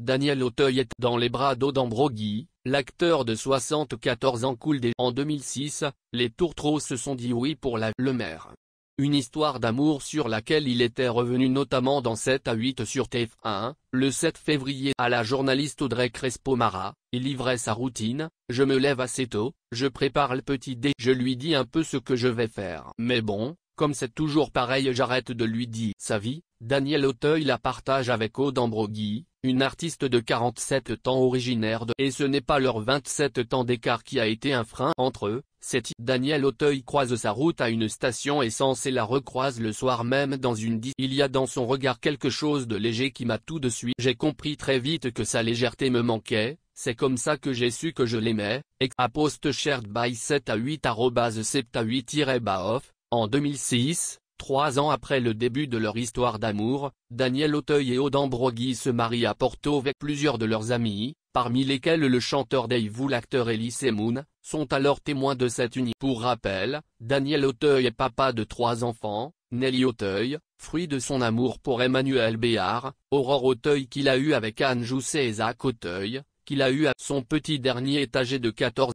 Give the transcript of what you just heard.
Daniel Auteuil est dans les bras d'Odin l'acteur de 74 ans cool des En 2006, les tourtereaux se sont dit oui pour la Le Maire. Une histoire d'amour sur laquelle il était revenu notamment dans 7 à 8 sur TF1, le 7 février à la journaliste Audrey Crespo-Mara, il livrait sa routine, je me lève assez tôt, je prépare le petit dé, je lui dis un peu ce que je vais faire. Mais bon, comme c'est toujours pareil j'arrête de lui dire sa vie, Daniel Auteuil la partage avec Aude Ambrogui, une artiste de 47 ans originaire de et ce n'est pas leur 27 ans d'écart qui a été un frein entre eux, c'est Daniel Auteuil croise sa route à une station essence et la recroise le soir même dans une dis. Il y a dans son regard quelque chose de léger qui m'a tout de suite j'ai compris très vite que sa légèreté me manquait, c'est comme ça que j'ai su que je l'aimais, et à post shared by 7 à 8 7 à 8-baoff, en 2006, Trois ans après le début de leur histoire d'amour, Daniel Auteuil et Aude Brogui se marient à Porto avec plusieurs de leurs amis, parmi lesquels le chanteur Dave ou l'acteur Elise Moon, sont alors témoins de cette union. Pour rappel, Daniel Auteuil est papa de trois enfants, Nelly Auteuil, fruit de son amour pour Emmanuel Béard, Aurore Auteuil qu'il a eu avec Anne Jousset et Zach Auteuil, qu'il a eu à son petit dernier est âgé de 14